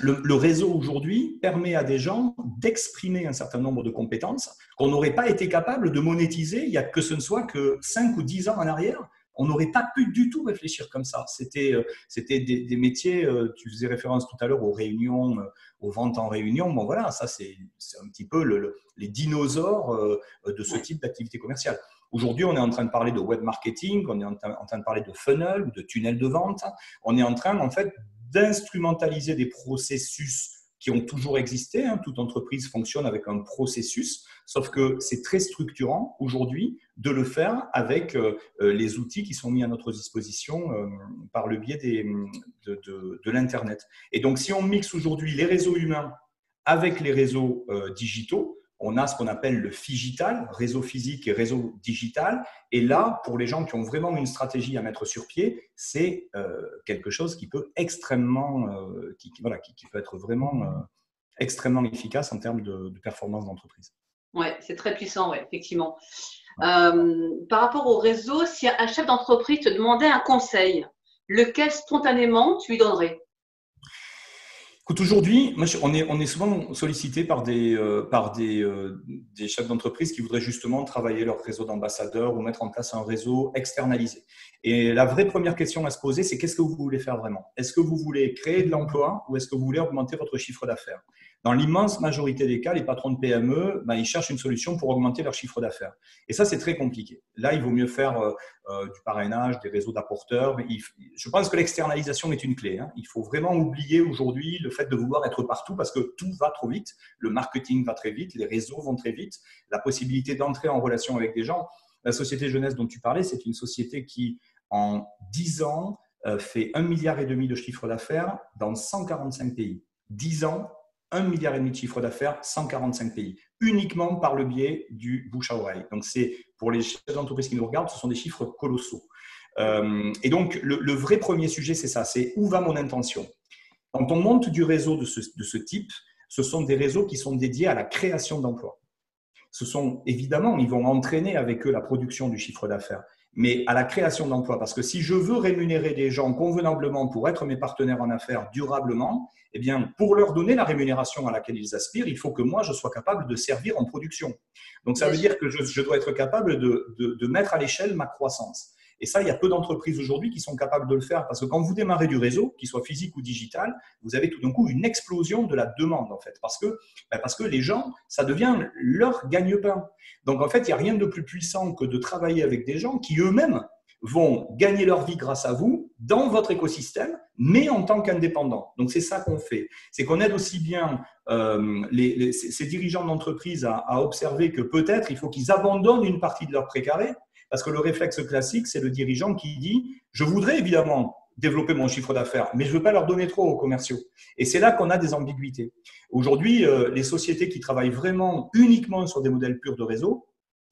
le, réseau aujourd'hui permet à des gens d'exprimer un certain nombre de compétences qu'on n'aurait pas été capable de monétiser il y a que ce ne soit que 5 ou 10 ans en arrière on n'aurait pas pu du tout réfléchir comme ça. C'était euh, c'était des, métiers, euh, tu faisais référence tout à l'heure aux réunions, euh, aux ventes en réunion. Bon, voilà, ça, c'est un petit peu les dinosaures de ce type d'activité commerciale. Aujourd'hui, on est en train de parler de web marketing, on est en, en train de parler de funnel ou de tunnel de vente. On est en train, en fait, d'instrumentaliser des processus qui ont toujours existé. Hein. Toute entreprise fonctionne avec un processus, sauf que c'est très structurant aujourd'hui de le faire avec euh, euh, les outils qui sont mis à notre disposition euh, par le biais de l'Internet. Et donc, si on mixe aujourd'hui les réseaux humains avec les réseaux digitaux, on a ce qu'on appelle le figital, réseau physique et réseau digital. Et là, pour les gens qui ont vraiment une stratégie à mettre sur pied, c'est euh, quelque chose qui peut extrêmement, euh, qui, voilà, qui, peut être vraiment euh, extrêmement efficace en termes de, performance d'entreprise. Oui, c'est très puissant, ouais, effectivement. par rapport au réseau, si un chef d'entreprise te demandait un conseil, lequel spontanément tu lui donnerais? Aujourd'hui, on est, souvent sollicité par des, euh, euh, des chefs d'entreprise qui voudraient justement travailler leur réseau d'ambassadeurs ou mettre en place un réseau externalisé. Et la vraie première question à se poser, c'est qu'est-ce que vous voulez faire vraiment? Est-ce que vous voulez créer de l'emploi ou est-ce que vous voulez augmenter votre chiffre d'affaires? Dans l'immense majorité des cas, les patrons de PME, ben, ils cherchent une solution pour augmenter leur chiffre d'affaires. Et ça, c'est très compliqué. Là, il vaut mieux faire euh, euh, du parrainage, des réseaux d'apporteurs. Je pense que l'externalisation est une clé. Hein. Il faut vraiment oublier aujourd'hui le fait de vouloir être partout parce que tout va trop vite. Le marketing va très vite, les réseaux vont très vite. La possibilité d'entrer en relation avec des gens. La société jeunesse dont tu parlais, c'est une société qui, en 10 ans, euh, fait un milliard et demi de chiffre d'affaires dans 145 pays. 10 ans, 1 milliard et demi de chiffre d'affaires, 145 pays, uniquement par le biais du bouche à oreille. Donc, c'est pour les chefs d'entreprise qui nous regardent, ce sont des chiffres colossaux. Euh, et donc, le, vrai premier sujet, c'est ça, c'est où va mon intention? Quand on monte du réseau de ce, de ce type, ce sont des réseaux qui sont dédiés à la création d'emplois. Ce sont évidemment, ils vont entraîner avec eux la production du chiffre d'affaires mais à la création d'emplois. Parce que si je veux rémunérer des gens convenablement pour être mes partenaires en affaires durablement, eh bien, pour leur donner la rémunération à laquelle ils aspirent, il faut que moi, je sois capable de servir en production. Donc, ça veut dire que je, dois être capable de, de, mettre à l'échelle ma croissance. Et ça, il y a peu d'entreprises aujourd'hui qui sont capables de le faire parce que quand vous démarrez du réseau, qu'il soit physique ou digital, vous avez tout d'un coup une explosion de la demande en fait, parce que ben, parce que les gens, ça devient leur gagne-pain. Donc en fait, il n'y a rien de plus puissant que de travailler avec des gens qui eux-mêmes vont gagner leur vie grâce à vous dans votre écosystème, mais en tant qu'indépendants. Donc c'est ça qu'on fait. C'est qu'on aide aussi bien euh, les, ces dirigeants d'entreprise à, à, observer que peut-être il faut qu'ils abandonnent une partie de leur précaré, parce que le réflexe classique, c'est le dirigeant qui dit, je voudrais évidemment développer mon chiffre d'affaires, mais je ne veux pas leur donner trop aux commerciaux. Et c'est là qu'on a des ambiguïtés. Aujourd'hui, euh, les sociétés qui travaillent vraiment uniquement sur des modèles purs de réseau,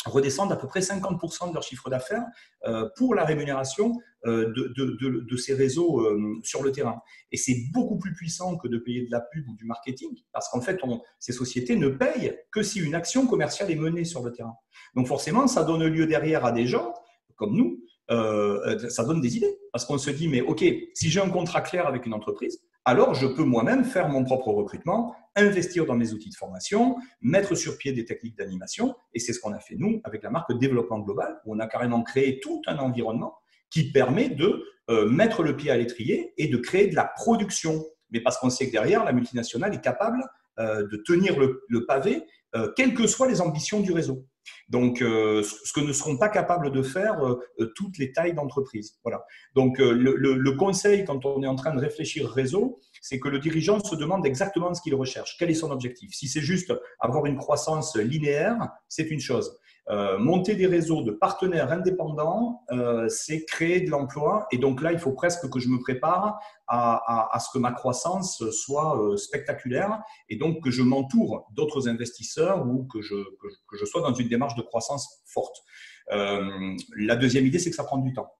redescendent à peu près 50% de leur chiffre d'affaires euh, pour la rémunération euh, de, ces réseaux sur le terrain. Et c'est beaucoup plus puissant que de payer de la pub ou du marketing, parce qu'en fait, ces sociétés ne payent que si une action commerciale est menée sur le terrain. Donc forcément, ça donne lieu derrière à des gens comme nous, ça donne des idées, parce qu'on se dit, mais OK, si j'ai un contrat clair avec une entreprise, alors je peux moi-même faire mon propre recrutement, investir dans mes outils de formation, mettre sur pied des techniques d'animation. Et c'est ce qu'on a fait, nous, avec la marque Développement Global, où on a carrément créé tout un environnement qui permet de euh, mettre le pied à l'étrier et de créer de la production. Mais parce qu'on sait que derrière, la multinationale est capable euh, de tenir le, pavé, euh, quelles que soient les ambitions du réseau. Donc, euh, ce que ne seront pas capables de faire euh, euh, toutes les tailles d'entreprise. Voilà. Donc, le, conseil quand on est en train de réfléchir réseau, c'est que le dirigeant se demande exactement ce qu'il recherche. Quel est son objectif? Si c'est juste avoir une croissance linéaire, c'est une chose. Euh, monter des réseaux de partenaires indépendants, euh, c'est créer de l'emploi. Et donc là, il faut presque que je me prépare à, à, ce que ma croissance soit euh, spectaculaire et donc que je m'entoure d'autres investisseurs ou que je, que, je, sois dans une démarche de croissance forte. la deuxième idée, c'est que ça prend du temps.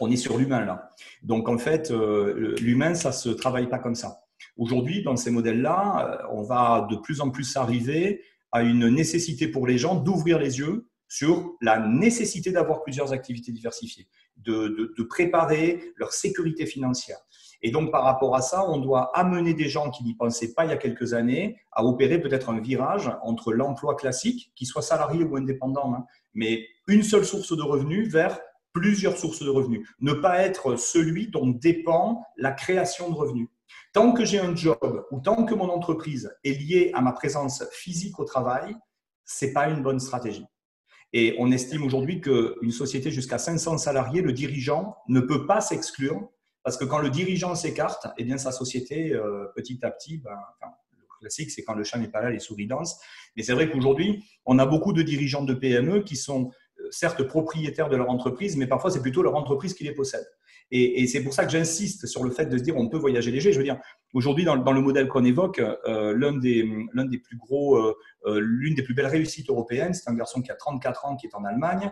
On est sur l'humain là. Donc en fait, l'humain, ça se travaille pas comme ça. Aujourd'hui, dans ces modèles-là, on va de plus en plus arriver à une nécessité pour les gens d'ouvrir les yeux sur la nécessité d'avoir plusieurs activités diversifiées, de, de, préparer leur sécurité financière. Et donc, par rapport à ça, on doit amener des gens qui n'y pensaient pas il y a quelques années à opérer peut-être un virage entre l'emploi classique, qui soit salarié ou indépendant, hein, mais une seule source de revenus vers plusieurs sources de revenus. Ne pas être celui dont dépend la création de revenus. Tant que j'ai un job ou tant que mon entreprise est liée à ma présence physique au travail, c'est pas une bonne stratégie. Et on estime aujourd'hui qu'une société jusqu'à 500 salariés, le dirigeant ne peut pas s'exclure parce que quand le dirigeant s'écarte, eh bien sa société euh, petit à petit, ben, le classique c'est quand le chat n'est pas là, les souris dansent. Mais c'est vrai qu'aujourd'hui, on a beaucoup de dirigeants de PME qui sont certes propriétaires de leur entreprise, mais parfois c'est plutôt leur entreprise qui les possède. Et, c'est pour ça que j'insiste sur le fait de se dire on peut voyager léger. Je veux dire, aujourd'hui, dans, le modèle qu'on évoque, euh, l'un des, des plus gros, euh, euh, l'une des plus belles réussites européennes, c'est un garçon qui a 34 ans, qui est en Allemagne.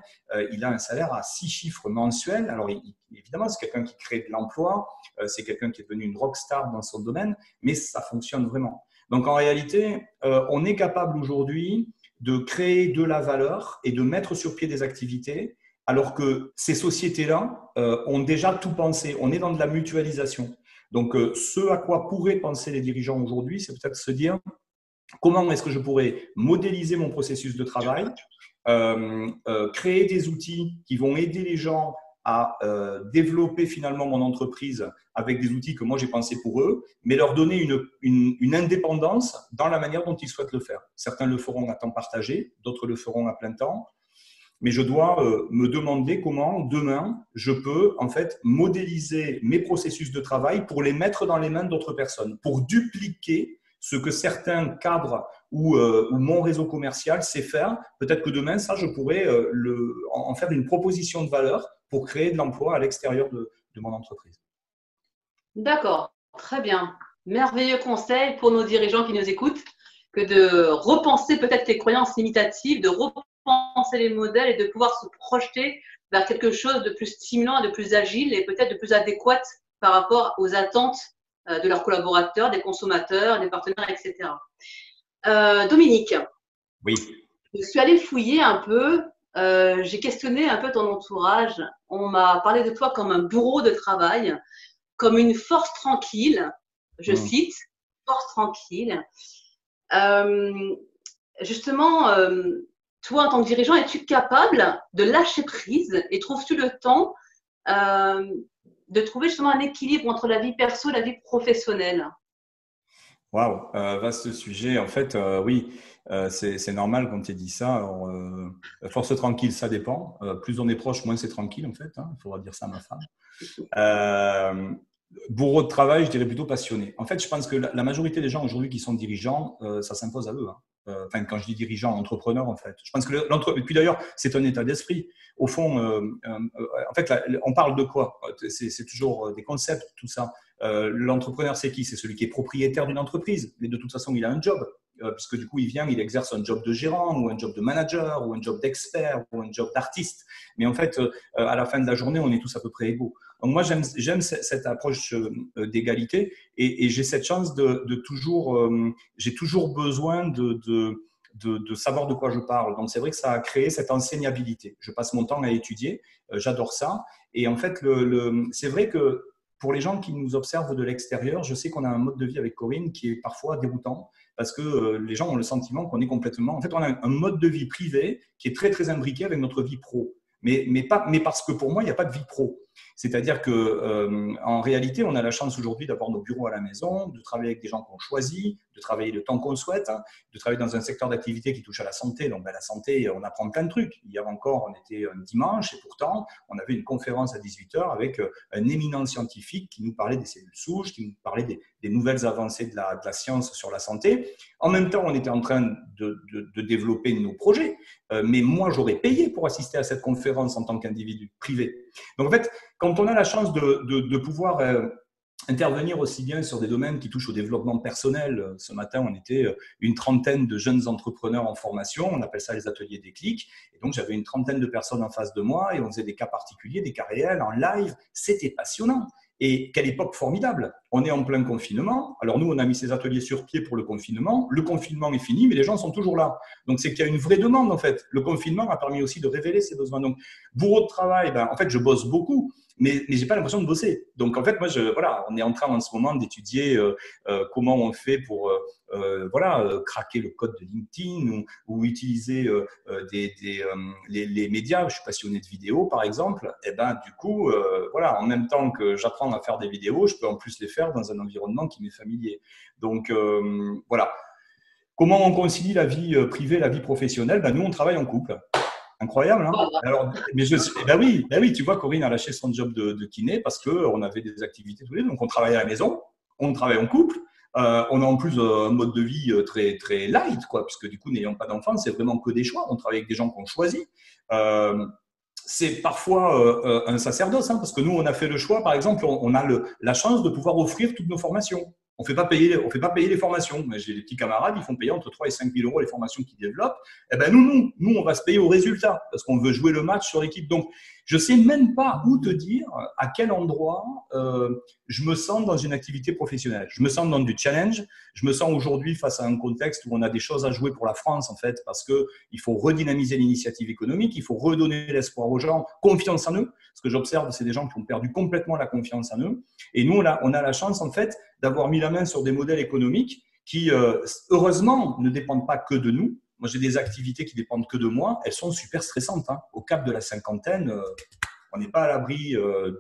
il a un salaire à six chiffres mensuels. Alors, évidemment, c'est quelqu'un qui crée de l'emploi, c'est quelqu'un qui est devenu une rockstar dans son domaine, mais ça fonctionne vraiment. Donc, en réalité, on est capable aujourd'hui de créer de la valeur et de mettre sur pied des activités alors que ces sociétés-là euh, ont déjà tout pensé. On est dans de la mutualisation. Donc, euh, ce à quoi pourraient penser les dirigeants aujourd'hui, c'est peut-être se dire comment est-ce que je pourrais modéliser mon processus de travail, euh, créer des outils qui vont aider les gens à développer finalement mon entreprise avec des outils que moi j'ai pensés pour eux, mais leur donner une, indépendance dans la manière dont ils souhaitent le faire. Certains le feront à temps partagé, d'autres le feront à plein temps mais je dois euh, me demander comment demain je peux en fait modéliser mes processus de travail pour les mettre dans les mains d'autres personnes, pour dupliquer ce que certains cadres ou, euh, mon réseau commercial sait faire. Peut-être que demain, ça, je pourrais euh, en faire une proposition de valeur pour créer de l'emploi à l'extérieur de, de mon entreprise. D'accord, très bien. Merveilleux conseil pour nos dirigeants qui nous écoutent que de repenser peut-être les croyances limitatives, de repenser penser les modèles et de pouvoir se projeter vers quelque chose de plus stimulant, de plus agile et peut-être de plus adéquat par rapport aux attentes euh, de leurs collaborateurs, des consommateurs, des partenaires, etc. Euh, Dominique. Oui. Je suis allée fouiller un peu. Euh, j'ai questionné un peu ton entourage. On m'a parlé de toi comme un bureau de travail, comme une force tranquille. Je hmm. cite, force tranquille. justement, toi, en tant que dirigeant, es-tu capable de lâcher prise et trouves-tu le temps euh, de trouver justement un équilibre entre la vie perso et la vie professionnelle? Waouh, euh, vaste sujet. En fait, euh, oui, c'est normal quand tu dit ça. force tranquille, ça dépend. plus on est proche, moins c'est tranquille, en fait. Hein. Il faudra dire ça à ma femme. bourreau de travail, je dirais plutôt passionné. En fait, je pense que la, majorité des gens aujourd'hui qui sont dirigeants, ça s'impose à eux. Hein. Euh, enfin, quand je dis dirigeant, entrepreneur, en fait. Je pense que l'entrepreneur, puis d'ailleurs, c'est un état d'esprit. Au fond, euh, euh, en fait, on parle de quoi? C'est toujours des concepts, tout ça. L'entrepreneur, c'est qui? C'est celui qui est propriétaire d'une entreprise, mais de toute façon, il a un job. puisque du coup, il vient, il exerce un job de gérant ou un job de manager ou un job d'expert ou un job d'artiste. Mais en fait, à la fin de la journée, on est tous à peu près égaux. Donc moi, j'aime cette approche euh, d'égalité et, j'ai cette chance de, toujours, euh, j'ai toujours besoin de, savoir de quoi je parle. Donc c'est vrai que ça a créé cette enseignabilité. Je passe mon temps à étudier, euh, j'adore ça. Et en fait, c'est vrai que pour les gens qui nous observent de l'extérieur, je sais qu'on a un mode de vie avec Corinne qui est parfois déroutant parce que les gens ont le sentiment qu'on est complètement. En fait, on a un mode de vie privé qui est très très imbriqué avec notre vie pro. Mais, mais, pas, mais parce que pour moi, il n'y a pas de vie pro. C'est-à-dire que euh, en réalité, on a la chance aujourd'hui d'avoir nos bureaux à la maison, de travailler avec des gens qu'on choisit, de travailler le temps qu'on souhaite, hein, de travailler dans un secteur d'activité qui touche à la santé. Donc, ben, la santé, on apprend plein de trucs. Hier encore, on était un dimanche et pourtant, on avait une conférence à 18h avec euh, un éminent scientifique qui nous parlait des cellules souches, qui nous parlait des, nouvelles avancées de la, science sur la santé. En même temps, on était en train de, de, développer nos projets, euh, mais moi, j'aurais payé pour assister à cette conférence en tant qu'individu privé. Donc, en fait, quand on a la chance de, de pouvoir euh, intervenir aussi bien sur des domaines qui touchent au développement personnel. Ce matin, on était euh, une trentaine de jeunes entrepreneurs en formation, on appelle ça les ateliers déclic. Et donc, j'avais une trentaine de personnes en face de moi et on faisait des cas particuliers, des cas réels en live. C'était passionnant. Et quelle époque formidable On est en plein confinement. Alors nous, on a mis ces ateliers sur pied pour le confinement. Le confinement est fini, mais les gens sont toujours là. Donc c'est qu'il y a une vraie demande en fait. Le confinement a permis aussi de révéler ces besoins. Donc bourreau de travail, ben, en fait, je bosse beaucoup mais, mais j'ai pas l'impression de bosser. Donc en fait, moi, je, voilà, on est en train en ce moment d'étudier euh, euh, comment on fait pour euh, voilà, craquer le code de LinkedIn ou, ou utiliser des, des les, les, médias. Je suis passionné de vidéos, par exemple. Et eh ben du coup, voilà, en même temps que j'apprends à faire des vidéos, je peux en plus les faire dans un environnement qui m'est familier. Donc voilà. Comment on concilie la vie privée la vie professionnelle? Ben, Nous, on travaille en couple. Incroyable, hein Alors, mais je, ben oui, ben oui, tu vois, Corinne a lâché son job de, kiné parce qu'on avait des activités tous les deux. Donc, on travaille à la maison, on travaille en couple. Euh, on a en plus un mode de vie euh, très, très light, quoi, puisque du coup, n'ayant pas d'enfants, c'est vraiment que des choix. On travaille avec des gens qu'on choisit. Euh, c'est parfois un sacerdoce, hein, parce que nous, on a fait le choix, par exemple, on, a le, la chance de pouvoir offrir toutes nos formations on fait pas payer, on fait pas payer les formations. J'ai des petits camarades, ils font payer entre 3 et 5 000 euros les formations qu'ils développent. Eh ben nous, nous, nous, on va se payer au résultat parce qu'on veut jouer le match sur l'équipe. Donc, je sais même pas où te dire à quel endroit euh, je me sens dans une activité professionnelle. Je me sens dans du challenge. Je me sens aujourd'hui face à un contexte où on a des choses à jouer pour la France en fait, parce que il faut redynamiser l'initiative économique, il faut redonner l'espoir aux gens, confiance en eux. Ce que j'observe, c'est des gens qui ont perdu complètement la confiance en eux. Et nous, on a, on a la chance en fait d'avoir mis la main sur des modèles économiques qui, euh, heureusement, ne dépendent pas que de nous, moi, j'ai des activités qui dépendent que de moi. Elles sont super stressantes. Hein. Au cap de la cinquantaine, euh, on n'est pas à l'abri euh,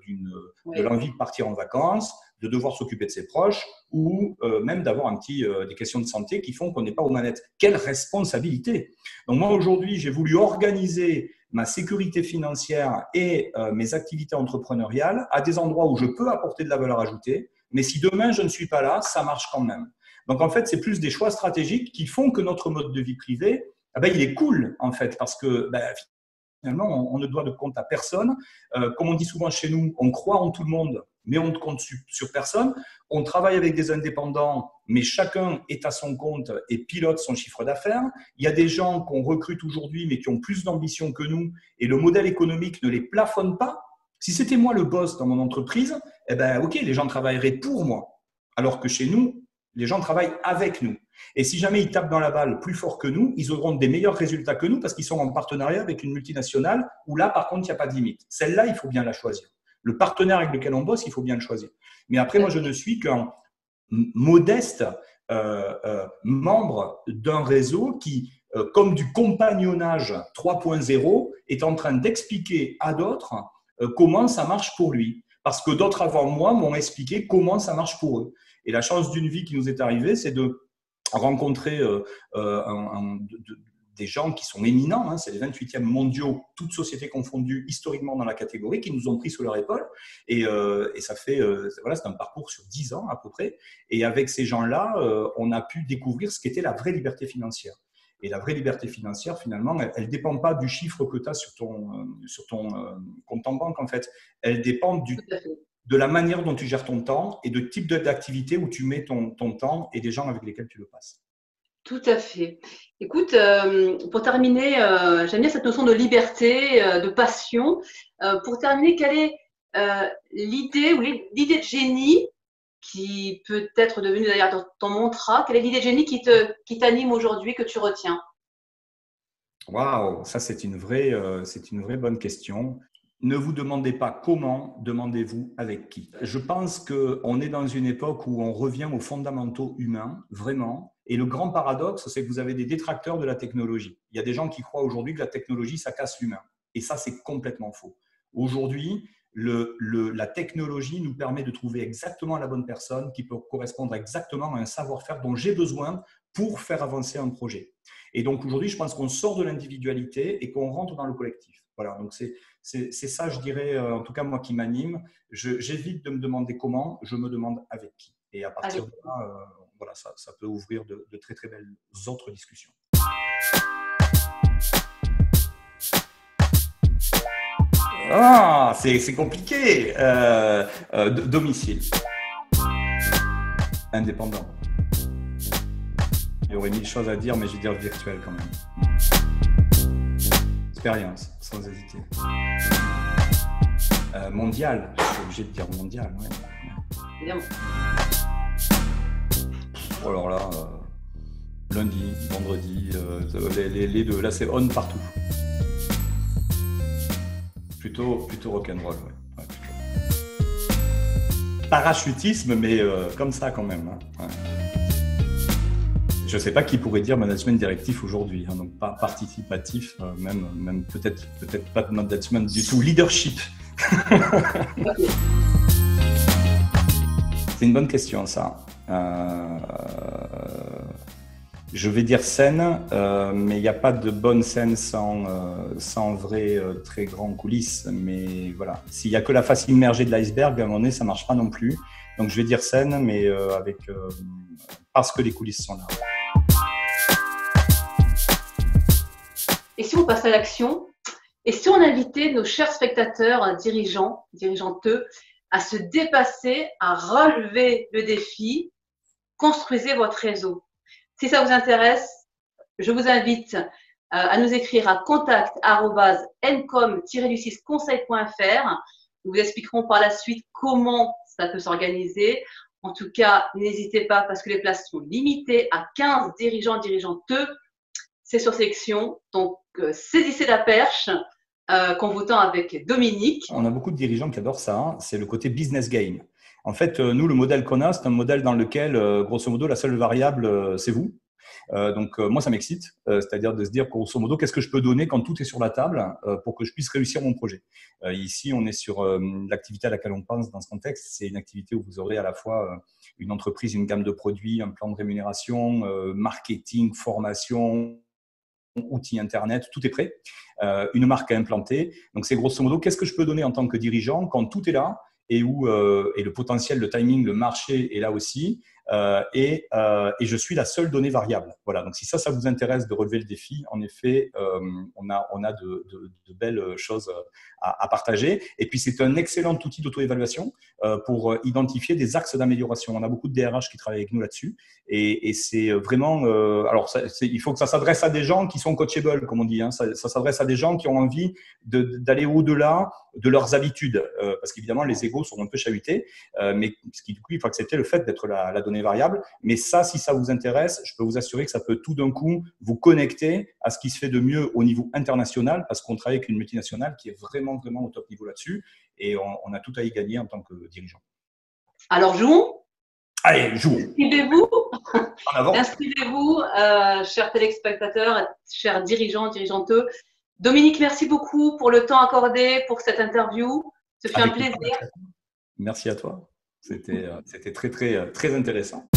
de l'envie de partir en vacances, de devoir s'occuper de ses proches ou euh, même d'avoir un petit, des questions de santé qui font qu'on n'est pas aux manettes. Quelle responsabilité Donc moi, aujourd'hui, j'ai voulu organiser ma sécurité financière et mes activités entrepreneuriales à des endroits où je peux apporter de la valeur ajoutée. Mais si demain, je ne suis pas là, ça marche quand même. Donc en fait, c'est plus des choix stratégiques qui font que notre mode de vie privé, eh ben, il est cool en fait, parce que ben, finalement, on, ne doit de compte à personne. Euh, comme on dit souvent chez nous, on croit en tout le monde, mais on ne compte sur, personne. On travaille avec des indépendants, mais chacun est à son compte et pilote son chiffre d'affaires. Il y a des gens qu'on recrute aujourd'hui, mais qui ont plus d'ambition que nous, et le modèle économique ne les plafonne pas. Si c'était moi le boss dans mon entreprise, eh ben, ok, les gens travailleraient pour moi. Alors que chez nous, les gens travaillent avec nous. Et si jamais ils tapent dans la balle plus fort que nous, ils auront des meilleurs résultats que nous parce qu'ils sont en partenariat avec une multinationale où là, par contre, il n'y a pas de limite. Celle-là, il faut bien la choisir. Le partenaire avec lequel on bosse, il faut bien le choisir. Mais après, moi, je ne suis qu'un modeste euh, euh, membre d'un réseau qui comme du compagnonnage 3.0, est en train d'expliquer à d'autres comment ça marche pour lui. Parce que d'autres avant moi m'ont expliqué comment ça marche pour eux. Et la chance d'une vie qui nous est arrivée, c'est de rencontrer un, des gens qui sont éminents, hein, c'est les 28e mondiaux, toutes sociétés confondues historiquement dans la catégorie, qui nous ont pris sous leur épaule. Et, euh, ça fait, euh, voilà, c'est un parcours sur 10 ans à peu près. Et avec ces gens-là, euh, on a pu découvrir ce qu'était la vraie liberté financière. Et la vraie liberté financière, finalement, elle ne dépend pas du chiffre que tu as sur ton, sur ton compte en banque, en fait. Elle dépend du, de la manière dont tu gères ton temps et de type d'activité où tu mets ton, ton temps et des gens avec lesquels tu le passes. Tout à fait. Écoute, euh, pour terminer, euh, j'aime bien cette notion de liberté, euh, de passion. pour terminer, quelle est l'idée ou l'idée de génie qui peut être devenue d'ailleurs ton mantra? Quelle est l'idée de génie qui te qui t'anime aujourd'hui, que tu retiens? Waouh, ça c'est une vraie c'est une vraie bonne question. Ne vous demandez pas comment, demandez-vous avec qui. Je pense qu'on est dans une époque où on revient aux fondamentaux humains, vraiment, et le grand paradoxe, c'est que vous avez des détracteurs de la technologie. Il y a des gens qui croient aujourd'hui que la technologie, ça casse l'humain. Et ça, c'est complètement faux. Aujourd'hui, la technologie nous permet de trouver exactement la bonne personne qui peut correspondre exactement à un savoir-faire dont j'ai besoin pour faire avancer un projet. Et donc aujourd'hui, je pense qu'on sort de l'individualité et qu'on rentre dans le collectif. Voilà, donc c'est ça, je dirais, euh, en tout cas moi qui m'anime. J'évite de me demander comment, je me demande avec qui. Et à partir de là, euh, voilà, ça, ça, peut ouvrir de, très très belles autres discussions. Ah, c'est compliqué. Euh, euh, domicile. Indépendant. Il y aurait mille choses à dire, mais je vais dire virtuel quand même. Expérience, sans hésiter. Euh, mondial, je suis obligé de dire mondial. Ouais. Alors là, euh, lundi, vendredi, euh, les, deux, là c'est on partout. Plutôt, plutôt rock'n'roll, ouais. Parachutisme, mais comme ça quand même. Hein. Je ne sais pas qui pourrait dire management directif aujourd'hui, hein, donc pas participatif, même, même peut-être peut-être pas de management du tout, leadership. C'est une bonne question ça. Euh, je vais dire scène, euh, mais il n'y a pas de bonne scène sans, euh, sans vrai très grand coulisses. Mais voilà, s'il n'y a que la face immergée de l'iceberg, à un moment donné, ça ne marche pas non plus. Donc je vais dire scène, mais avec, parce que les coulisses sont là. Et si on passe à l'action Et si on invitait nos chers spectateurs, dirigeants, dirigeanteux, à se dépasser, à relever le défi. Construisez votre réseau. Si ça vous intéresse, je vous invite euh, à nous écrire à contact@ncom-conseil.fr. Nous vous expliquerons par la suite comment ça peut s'organiser. En tout cas, n'hésitez pas parce que les places sont limitées à 15 dirigeants, dirigeanteux. C'est sur sélection. Donc, euh, saisissez la perche euh, qu'en votant avec Dominique. On a beaucoup de dirigeants qui adorent ça, hein. c'est le côté business game. En fait, euh, nous, le modèle qu'on a, c'est un modèle dans lequel, euh, grosso modo, la seule variable, c'est vous. donc, moi, ça m'excite, c'est-à-dire de se dire, grosso modo, qu'est-ce que je peux donner quand tout est sur la table pour que je puisse réussir mon projet. ici, on est sur l'activité à laquelle on pense dans ce contexte. C'est une activité où vous aurez à la fois une entreprise, une gamme de produits, un plan de rémunération, marketing, formation, outils Internet, tout est prêt, euh, une marque à implanter. Donc c'est grosso modo, qu'est-ce que je peux donner en tant que dirigeant quand tout est là et où euh, et le potentiel, le timing, le marché est là aussi et, euh, et, je suis la seule donnée variable. Voilà, donc si ça, ça vous intéresse de relever le défi, en effet, euh, on a, on a de, belles choses à, partager. Et puis, c'est un excellent outil d'auto-évaluation euh, pour identifier des axes d'amélioration. On a beaucoup de DRH qui travaillent avec nous là-dessus. Et, c'est vraiment, euh, alors, il faut que ça s'adresse à des gens qui sont coachables, comme on dit. Hein. Ça, s'adresse à des gens qui ont envie d'aller au-delà de leurs habitudes, euh, parce qu'évidemment, les égaux sont un peu chahutés. mais ce qui, du coup, il faut accepter le fait d'être la, la donnée variable. Mais ça, si ça vous intéresse, je peux vous assurer que ça peut tout d'un coup vous connecter à ce qui se fait de mieux au niveau international, parce qu'on travaille avec une multinationale qui est vraiment, vraiment au top niveau là-dessus. Et on, a tout à y gagner en tant que dirigeant. Alors, jouons? Allez, joue. Inscrivez-vous. Inscrivez-vous, euh, chers téléspectateurs, chers dirigeants, dirigeanteux. Dominique, merci beaucoup pour le temps accordé pour cette interview. Ce fut un plaisir. Merci à toi. C'était très, très, très intéressant.